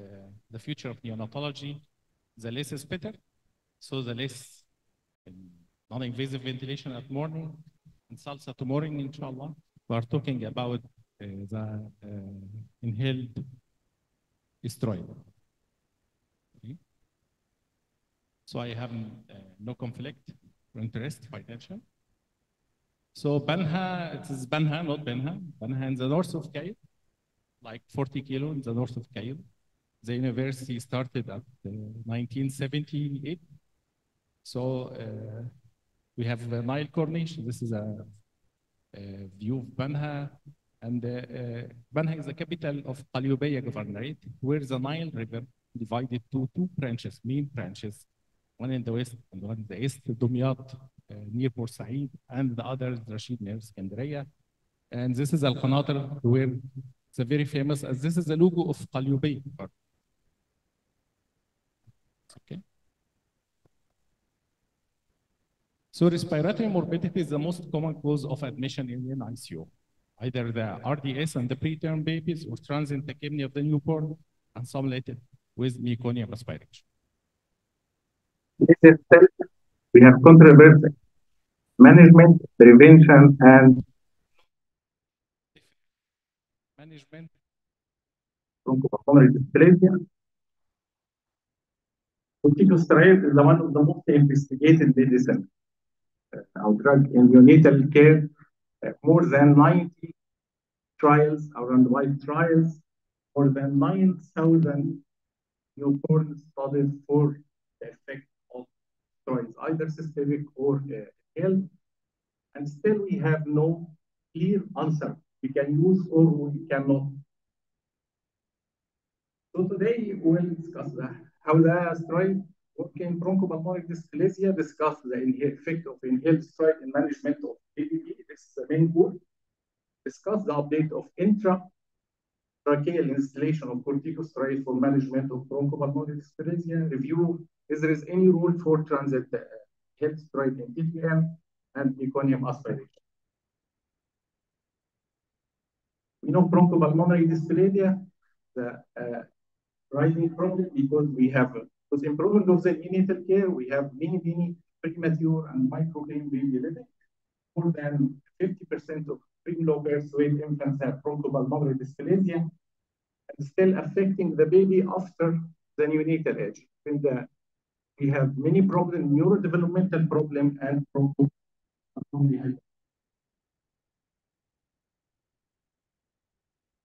uh, the future of neonatology, the less is better. So the less um, non-invasive ventilation at morning and salsa tomorrow, inshallah. We are talking about uh, the uh, inhaled steroid. Okay. So I have uh, no conflict of interest, financial. So Banha, it is Banha, not Benha. Banha in the north of Cairo, like 40 kilo in the north of Cairo. The university started at uh, 1978. So uh, we have uh, Nile Corniche. This is a, a view of Banha. And uh, Banha is the capital of Qalyubaya Governorate, where the Nile River divided to two branches, main branches, one in the west and one in the east, Dumyat uh, near Port Said, and the other Rashid near Skandaria. And this is Al Qanatar, where it's a very famous, as this is the logo of Qalyubay. Okay. So respiratory morbidity is the most common cause of admission in an ICU, either the RDS and the preterm babies or transient tachypnea of the newborn and simulated with meconium respiration. This is we have controversy, management, prevention, and Management, bronchopulmonary dysplasia. Corticosteroid is the one of the most investigated medicine uh, or drug in neonatal care. Uh, more than 90 trials, or randomized trials, more than 9,000 newborn studies for the effect of steroids, either systemic or uh, inhaled. And still we have no clear answer we can use or we cannot. So today we'll discuss the, how the steroid work in bronchopulmonary dysplasia, discuss the effect of inhaled steroid in management of APP. This is the main goal. Discuss the update of intra tracheal installation of corticosteroid for management of bronchopulmonary dysplasia. Review is there is any role for transit uh, steroid in TTN and meconium aspiration. We know bronchopulmonary dysplasia, the uh, rising problem because we have with improvement of the neonatal care, we have many, many premature and microclean baby living. More than 50% of pre-low birth weight infants have bronchopulmonary dysplasia and still affecting the baby after the neonatal age. And the, we have many problems, neurodevelopmental problem and bronchopulmonary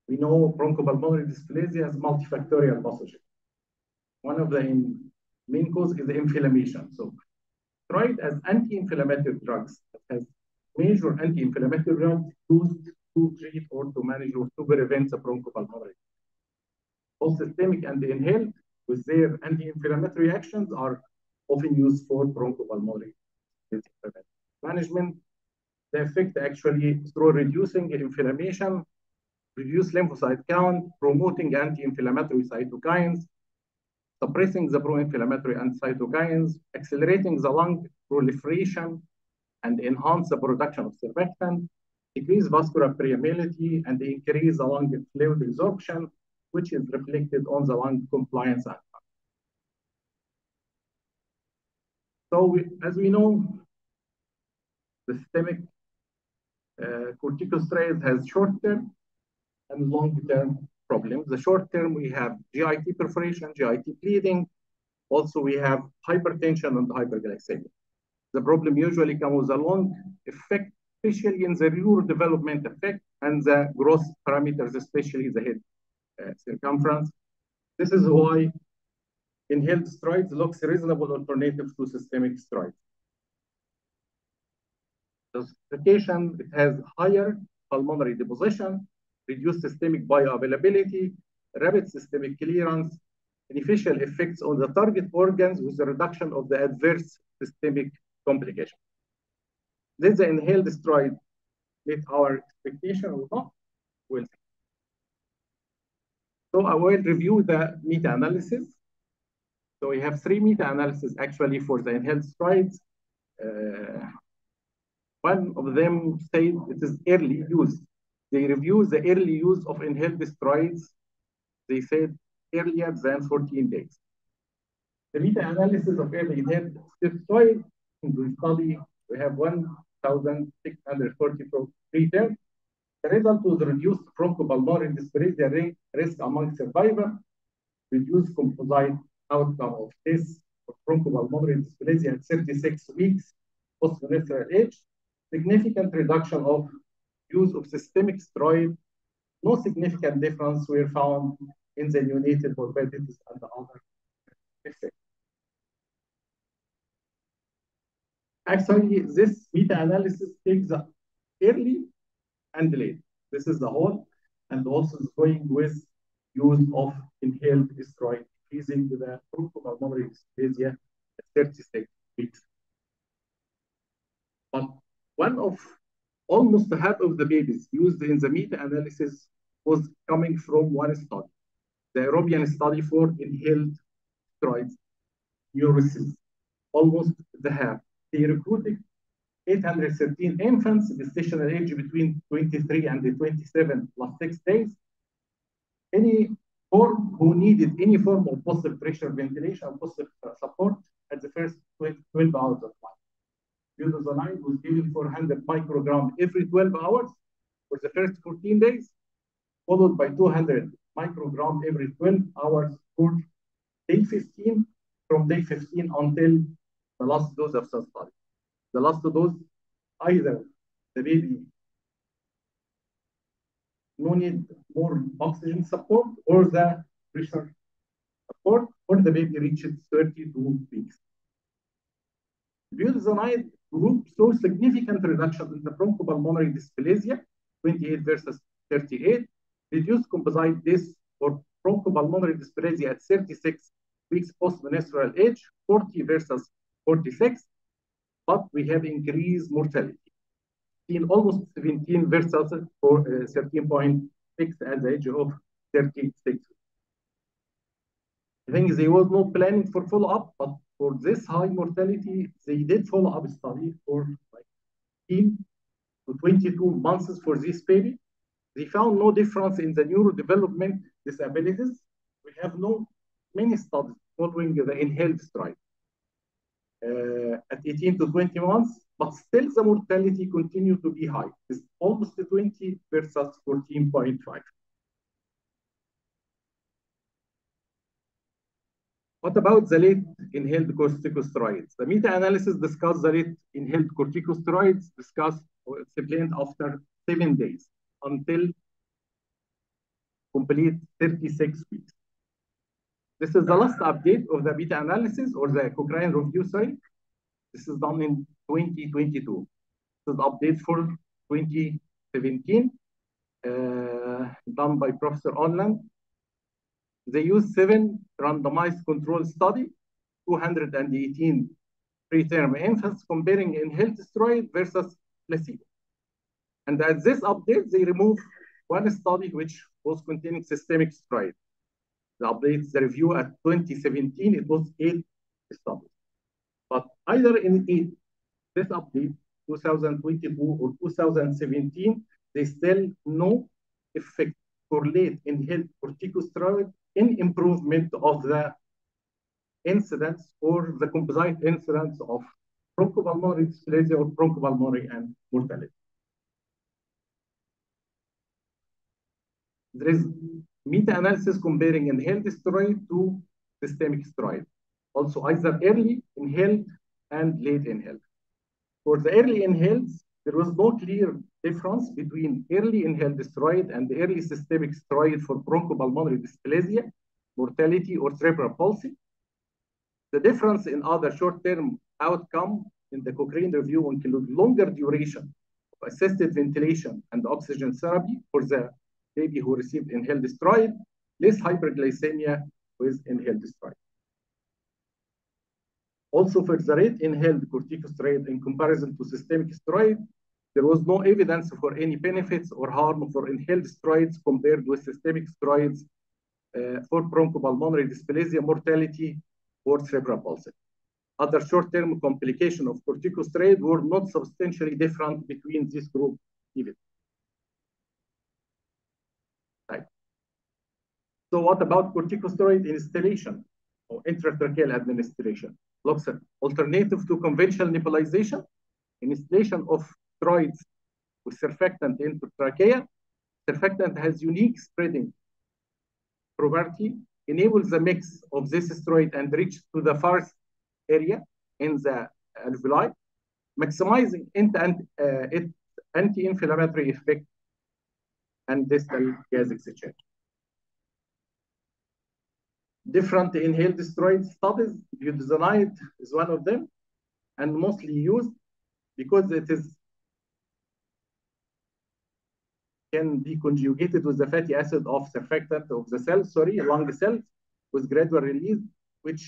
we know bronchopulmonary dysplasia is multifactorial pathogen. One of the in, main cause is the inflammation. So tried as anti-inflammatory drugs as major anti-inflammatory drugs used to treat or to manage or to prevent the bronchopulmonary. Both systemic and inhaled with their anti-inflammatory actions are often used for bronchopulmonary management. The effect actually through reducing inflammation reduce lymphocyte count, promoting anti-inflammatory cytokines, suppressing the pro-inflammatory and cytokines, accelerating the lung proliferation, and enhance the production of surfactant, decrease vascular permeability, and increase the lung fluid absorption, which is reflected on the lung compliance outcome. So we, as we know, the systemic uh, corticosteroids has short-term and long-term problems. The short term, we have GIT perforation, GIT bleeding. Also, we have hypertension and hyperglycemia. The problem usually comes with a long effect, especially in the neurodevelopment effect and the growth parameters, especially the head uh, circumference. This is why inhaled steroids looks reasonable alternative to systemic steroids. The specification, it has higher pulmonary deposition, reduced systemic bioavailability, rapid systemic clearance, beneficial effects on the target organs with the reduction of the adverse systemic complication. Did the inhaled steroid meet our expectation or not? We'll see. So I will review the meta-analysis. So we have three meta-analysis actually for the inhaled steroids. Uh, one of them said it is early use they reviewed the early use of inhaled steroids. They said earlier than 14 days. The meta-analysis of early inhaled steroid in the study, we have 1,643 terms. The result was reduced bronchopulmonary dysplasia risk among survivors, reduced composite outcome of this bronchopulmonary dysplasia at 36 weeks post-menstrual age, significant reduction of use of systemic steroid, no significant difference were found in the neonatal morbidities and the other effects. Actually, this meta-analysis takes early and late. This is the whole, and also is going with use of inhaled steroid, increasing the bronchopulmonary dysplasia at 36 weeks. But one of almost half of the babies used in the meta-analysis was coming from one study, the European study for inhaled steroids, neurosis, almost the half. They recruited 813 infants, gestational age between 23 and 27 plus six days. Any form who needed any form of positive pressure ventilation, or positive support at the first 12, 12 hours. Budesonide was given 400 microgram every 12 hours for the first 14 days, followed by 200 microgram every 12 hours for day 15, from day 15 until the last dose of study. The last dose, either the baby no need more oxygen support or the pressure support, or the baby reaches 32 weeks. Budesonide group saw significant reduction in the bronchopulmonary dysplasia, 28 versus 38, reduced composite disc or bronchopulmonary dysplasia at 36 weeks post-menstrual age, 40 versus 46, but we have increased mortality in almost 17 versus for, uh, 13.6 at the age of 36. I think they was not planning for follow-up, but for this high mortality, they did follow-up study for like 18 to 22 months for this baby. They found no difference in the neurodevelopment disabilities. We have no many studies following the inhaled steroid uh, at 18 to 20 months, but still the mortality continued to be high. It's almost 20 versus 14.5. What about the late inhaled corticosteroids? The meta-analysis discussed the late inhaled corticosteroids discussed explained after seven days until complete 36 weeks. This is the last update of the meta-analysis or the Cochrane review, sorry. This is done in 2022. This is update for 2017, uh, done by Professor Onland. They used seven randomized control study, 218 preterm infants comparing inhaled steroid versus placebo. And at this update, they removed one study which was containing systemic steroid. The updates, the review at 2017, it was eight studies. But either in eight, this update, 2022 or 2017, they still no effect correlate inhaled corticosteroid in improvement of the incidence or the composite incidence of bronchopulmonary dysplasia or bronchopulmonary and mortality. There is meta-analysis comparing inhaled steroid to systemic steroid. Also either early inhaled and late inhaled. For the early inhaled, there was no clear difference between early inhaled steroid and early systemic steroid for bronchopulmonary dysplasia, mortality, or cerebral palsy. The difference in other short-term outcome in the Cochrane review include longer duration of assisted ventilation and oxygen therapy for the baby who received inhaled steroid, less hyperglycemia with inhaled steroid. Also for the rate inhaled corticosteroid in comparison to systemic steroid, there was no evidence for any benefits or harm for inhaled steroids compared with systemic steroids uh, for bronchopulmonary dysplasia mortality or cerebral palsy. Other short-term complications of corticosteroid were not substantially different between this group even. Right. So what about corticosteroid instillation or intratracheal administration? Looks at alternative to conventional nebulization, instillation of steroids with surfactant into trachea. Surfactant has unique spreading property, enables the mix of this steroid and reach to the first area in the alveoli, maximizing uh, its anti-inflammatory effect and distal gas exchange. Different inhaled steroid studies, budesonide is one of them, and mostly used because it is can be conjugated with the fatty acid of surfactant of the cell, sorry, lung cells with gradual release, which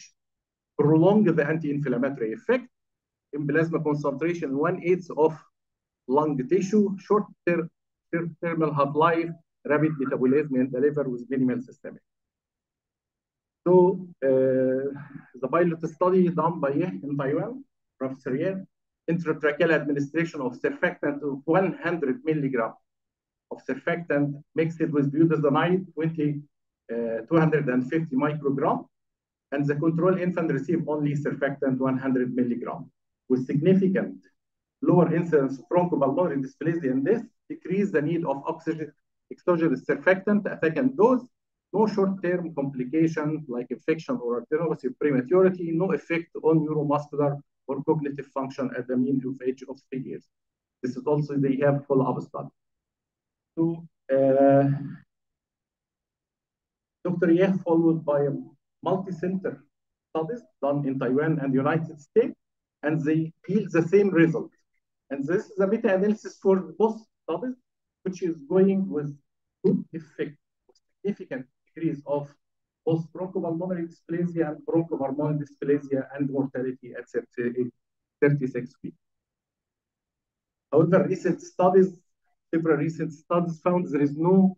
prolong the anti-inflammatory effect in plasma concentration one-eighth of lung tissue, short term thermal half-life, rapid metabolism in the liver with minimal systemic. So uh, the pilot study done by Yeh in Taiwan, Professor Yeh, intratracheal administration of surfactant of 100 milligram of surfactant mixed with budesonide 20, uh, 250 microgram, and the control infant received only surfactant 100 milligram with significant lower incidence of bronchopulmonary dysplasia in this, decrease the need of oxygen exogenous surfactant at second dose, no short-term complication like infection or retinopathy prematurity, no effect on neuromuscular or cognitive function at the mean of age of three years. This is also, they have follow-up study. So, uh, Dr. Yeh followed by multi-center studies done in Taiwan and United States, and they yield the same result. And this is a meta-analysis for both studies, which is going with good effect, significant decrease of both bronchopulmonary dysplasia and bronchopulmonary dysplasia and mortality at 36 weeks. However, recent studies, several recent studies found there is no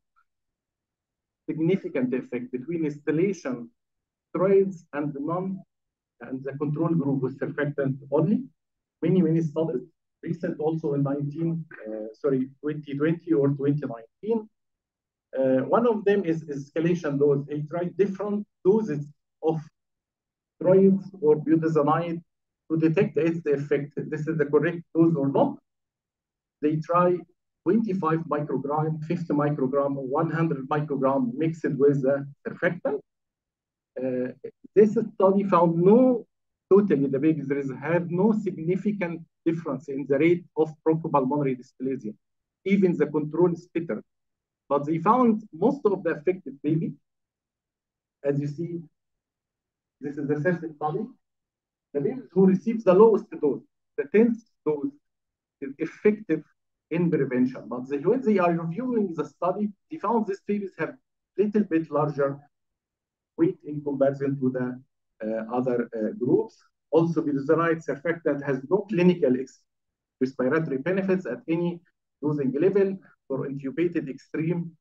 significant effect between instillation steroids and the non and the control group with surfactant only. Many, many studies, recent also in 19, uh, sorry, 2020 or 2019. Uh, one of them is escalation dose. They tried different doses of steroids or budesonide to detect its effect. This is the correct dose or not. They try 25 microgram, 50 microgram, 100 microgram mixed with the surfactant. Uh, this study found no, totally the babies, have no significant difference in the rate of bronchopulmonary dysplasia, even the control spitter. But they found most of the affected baby, as you see, this is the first study, the babies who receives the lowest dose, the 10th dose, is effective in prevention. But the, when they are reviewing the study, they found these babies have little bit larger weight in comparison to the uh, other uh, groups. Also, budesonide surfactant has no clinical respiratory benefits at any dosing level for intubated extreme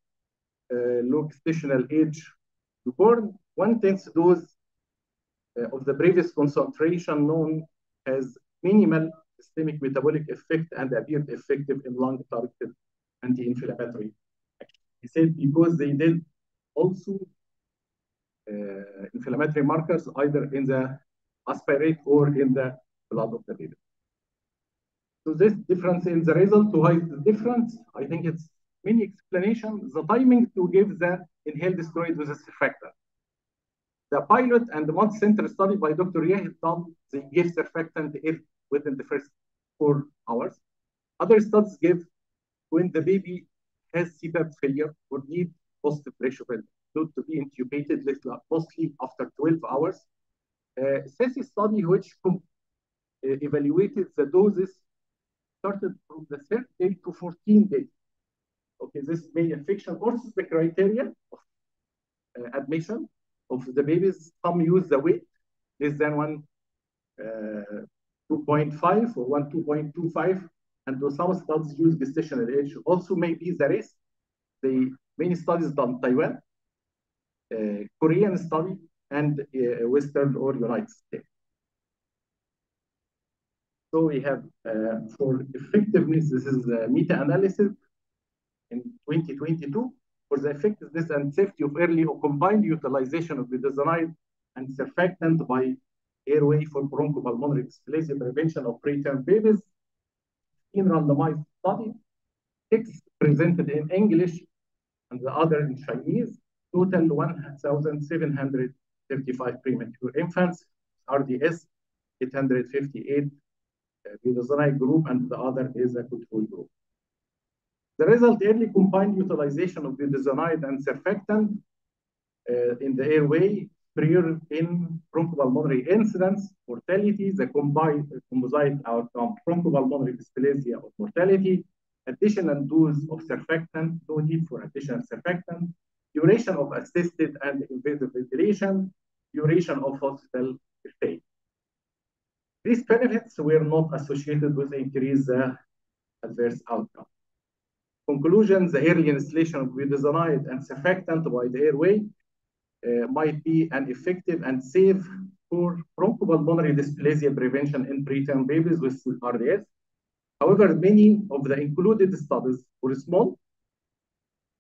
uh, low gestational age newborn. One-tenth dose uh, of the previous concentration known as minimal systemic metabolic effect and appeared effective in lung-targeted anti-inflammatory action. He said because they did also uh, inflammatory markers either in the aspirate or in the blood of the baby. So this difference in the result, why is the difference? I think it's many explanations. The timing to give the inhaled steroid with a surfactant. The pilot and the multi-center study by Dr. Yahid done, they gave surfactant within the first four hours. Other studies give when the baby has CPAP failure or need positive pressure not to be intubated mostly after 12 hours. Uh, SESI study which uh, evaluated the doses started from the third day to 14 days. Okay, this may infection also the criteria of uh, admission of the babies. Some use the weight less than one uh, 2.5 or one 2.25, and some studies use gestational age. Also, maybe the rest. The many studies done Taiwan, uh, Korean study, and uh, Western or United States. So we have uh, for effectiveness, this is a meta-analysis in 2022. for the effectiveness and safety of early or combined utilization of budesonide and surfactant by airway for bronchopulmonary dysplasia prevention of preterm babies in randomized study. Six presented in English and the other in Chinese. Total 1,735 premature infants, RDS 858 with uh, budesonide group, and the other is a control group. The result early combined utilization of budesonide and surfactant uh, in the airway superior in bronchopulmonary incidence, mortality, the combined composite outcome, bronchopulmonary dysplasia of mortality, additional dose of surfactant, no need for additional surfactant, duration of assisted and invasive ventilation, duration of hospital stay. These benefits were not associated with increased uh, adverse outcome. Conclusion, the early installation of budesonide and surfactant by the airway might be an effective and safe for bronchopulmonary dysplasia prevention in preterm babies with RDS. However, many of the included studies were small,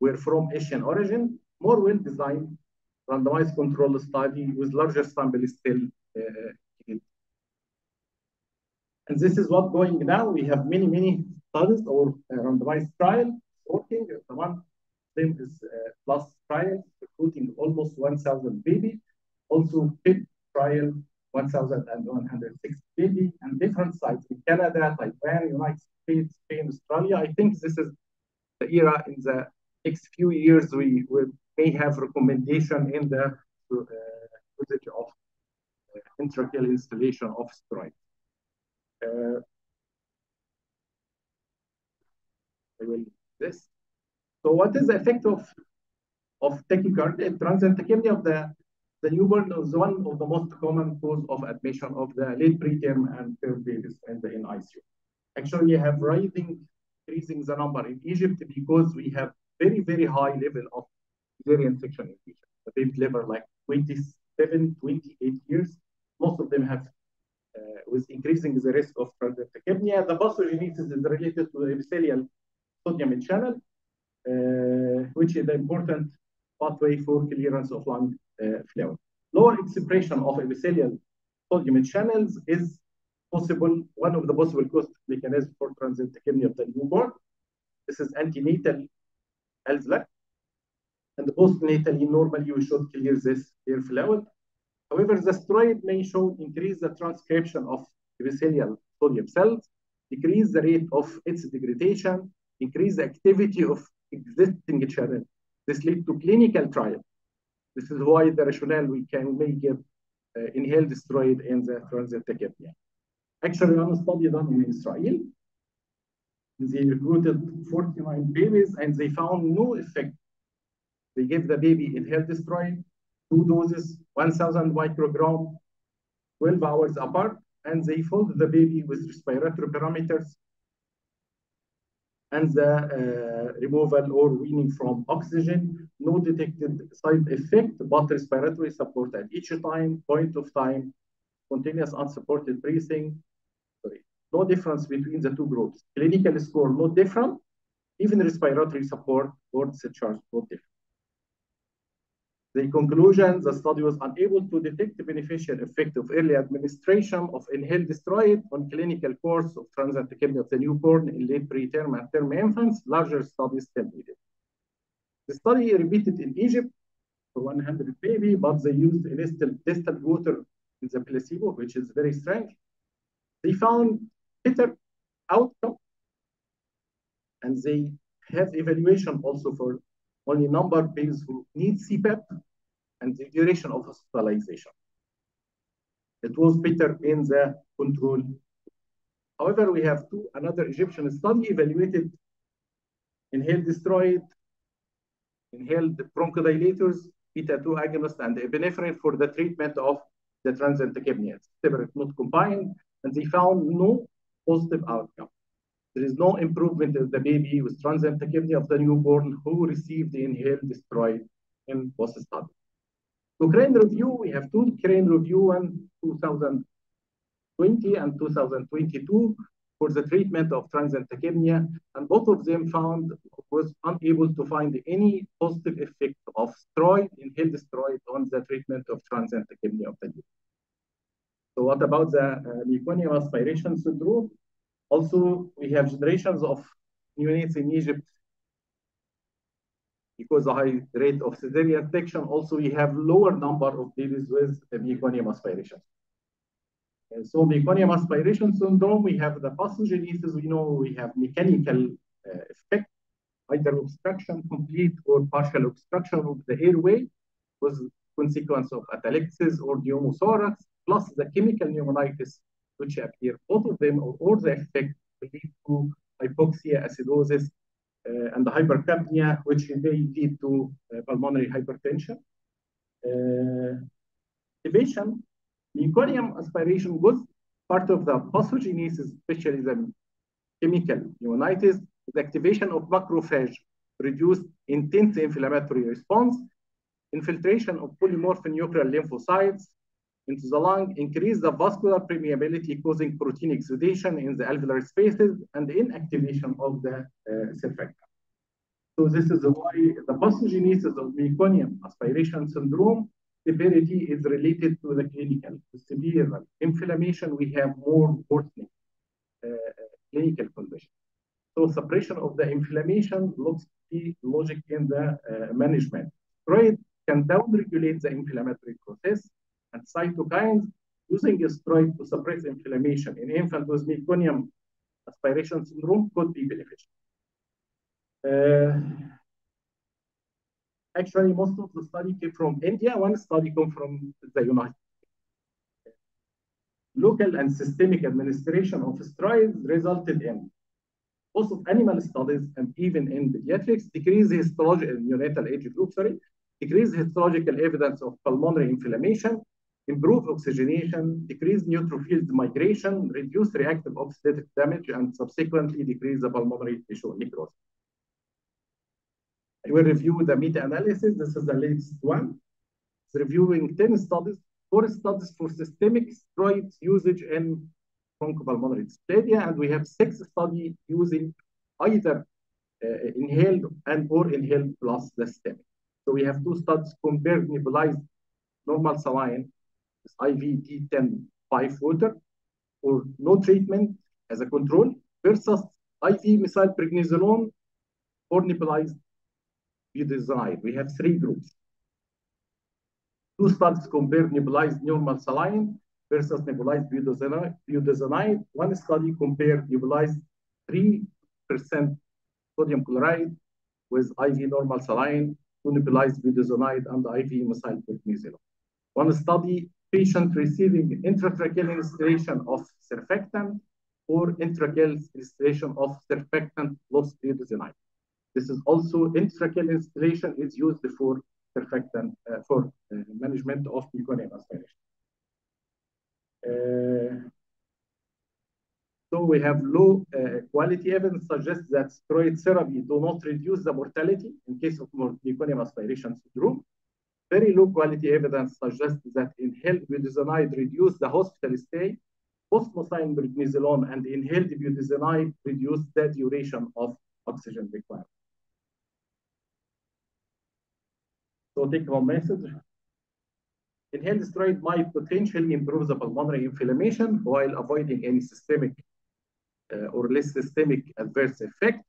were from Asian origin, more well-designed, randomized control study with larger sample still. Uh, and this is what going now. We have many, many studies or uh, randomized trial working. The one thing is uh, PLUSS trial recruiting almost 1,000 baby. Also PIP trial 1,106 baby and different sites in Canada, Taiwan, United States, Spain, Australia. I think this is the era in the next few years we, we may have recommendation in the uh, usage of uh, installation of steroid. Uh, I will this. So what is the effect of, of tachycardia? Transient tachypnea of the, the newborn is one of the most common cause of admission of the late preterm and term babies in the in ICU. Actually, we have rising, increasing the number in Egypt because we have very, very high level of cesarean section in Egypt. The level like 27, 28 years. Most of them have uh, with increasing the risk of tachypnea. The pathogenesis is related to the epithelial sodium channel, which is the important pathway for clearance of lung uh, fluid. Lower expression of epithelial sodium channels is possible, one of the possible cause mechanisms for transient tachypnea of the newborn. This is antenatal ELSLAC. And postnatally, normally we should clear this air fluid. However, the steroid may show increase the transcription of epithelial sodium cells, decrease the rate of its degradation, increase the activity of existing channel. This leads to clinical trial. This is why the rationale we can may give uh, inhaled steroid in the transient tachypnea. Actually, on a study done in Israel, they recruited 49 babies and they found no effect. They gave the baby inhaled steroid, two doses, 1,000 microgram, 12 hours apart, and they followed the baby with respiratory parameters and the uh, removal or weaning from oxygen. No detected side effect, but respiratory support at each time, point of time, continuous unsupported breathing. Sorry, no difference between the two groups. Clinical score, no different. Even respiratory support or discharge, no different. The conclusion, the study was unable to detect the beneficial effect of early administration of inhaled steroid on clinical course of transient tachypnea of the newborn in late preterm and term infants. Larger studies still needed. The study repeated in Egypt for 100 baby, but they used distal water in the placebo, which is very strange. They found better outcome, and they have evaluation also for only number of babies who need CPAP and the duration of hospitalization. It was better in the control. However, we have two another Egyptian study evaluated inhaled steroid, inhaled bronchodilators, beta 2 agonist, and epinephrine for the treatment of the transient tachypnea. Separate, not combined, and they found no positive outcome. There is no improvement in the baby with transient tachypnea of the newborn who received the inhaled steroid in post-study. Cochrane review, we have two Cochrane review, one 2020 and 2022. for the treatment of transient tachypnea, and both of them found was unable to find any positive effect of steroid, inhaled steroid on the treatment of transient tachypnea of the youth. So what about the uh, meconium aspiration syndrome? Also, we have generations of neonates in Egypt because the high rate of cesarean section. Also, we have lower number of babies with meconium aspiration. And so meconium aspiration syndrome, we have the pathogenesis, we know we have mechanical uh, effect, either obstruction, complete or partial obstruction of the airway with consequence of atelectasis or pneumothorax, plus the chemical pneumonitis, which appear, both of them or all the effect lead to hypoxia, acidosis, and the hypercapnia, which may lead to uh, pulmonary hypertension. Uh, activation Meconium aspiration was part of the pathogenesis, especially the chemical pneumonitis, the activation of macrophage reduced intense inflammatory response, infiltration of polymorphonuclear lymphocytes into the lung, increase the vascular permeability, causing protein exudation in the alveolar spaces, and inactivation of the uh, surfactant. So this is why the pathogenesis of meconium aspiration syndrome severity is related to the clinical. Severe inflammation, we have more worsening uh, clinical condition. So suppression of the inflammation looks be logic in the uh, management. Steroid can downregulate the inflammatory process and cytokines using a steroid to suppress inflammation in infants with meconium aspiration syndrome could be beneficial. Uh, actually most of the study came from India, one study came from the United States. Local and systemic administration of steroids resulted in both of animal studies and even in pediatrics, decrease histological neonatal age group, sorry, decrease histological evidence of pulmonary inflammation, improve oxygenation, decrease neutrophils migration, reduce reactive oxidative damage, and subsequently decrease the pulmonary tissue necrosis. I will review the meta-analysis. This is the latest one. It's reviewing 10 studies, four studies for systemic steroid usage in bronchopulmonary dysplasia, and we have six studies using either uh, inhaled and or inhaled plus the systemic. So we have two studies compared nebulized normal saline IV D10 5 water or no treatment as a control versus IV methylprednisolone or nebulized budesonide. We have three groups. Two studies compared nebulized normal saline versus nebulized budesonide. One study compared nebulized 3% sodium chloride with IV normal saline, to nebulized budesonide, and IV methylprednisolone. One study, patient receiving intratracheal instillation of surfactant or intratracheal instillation of surfactant plus budesonide. This is also intratracheal instillation is used for surfactant uh, for uh, management of meconium aspiration. Uh, so we have low uh, quality evidence suggests that steroid therapy do not reduce the mortality in case of meconium aspiration syndrome. Very low quality evidence suggests that inhaled budesonide reduce the hospital stay. Both methylprednisolone and inhaled budesonide reduce the duration of oxygen requirement. So take home message. Inhaled steroid might potentially improve the pulmonary inflammation while avoiding any systemic uh, or less systemic adverse effect.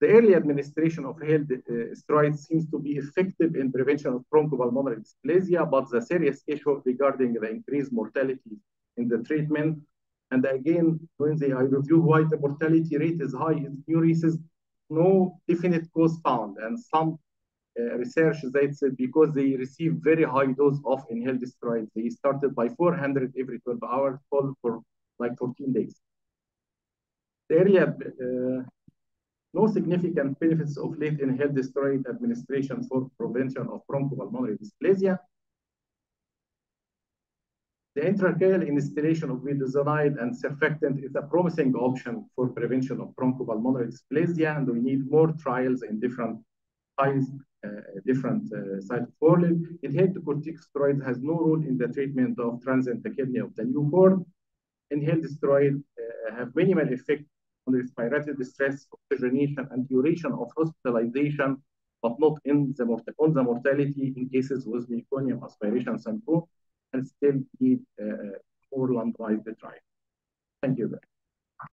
The early administration of inhaled uh, steroids seems to be effective in prevention of bronchopulmonary dysplasia, but the serious issue regarding the increased mortality in the treatment. And again, when they I review why the mortality rate is high in neurosis, no definite cause found, and some uh, research that said because they receive very high dose of inhaled steroids. They started by 400 every 12 hours, for, like 14 days. The area, uh, no significant benefits of late inhaled steroid administration for prevention of bronchopulmonary dysplasia. The intratracheal instillation of budesonide and surfactant is a promising option for prevention of bronchopulmonary dysplasia, and we need more trials in different sites, uh, different uh, sites for it. Inhaled corticosteroid has no role in the treatment of transient tachypnea of the newborn. Inhaled steroid uh, have minimal effect on the respiratory distress, oxygenation, and duration of hospitalization, but not in the on the mortality in cases with meconium aspiration syndrome, and still need uh, more randomized trial. Thank you very.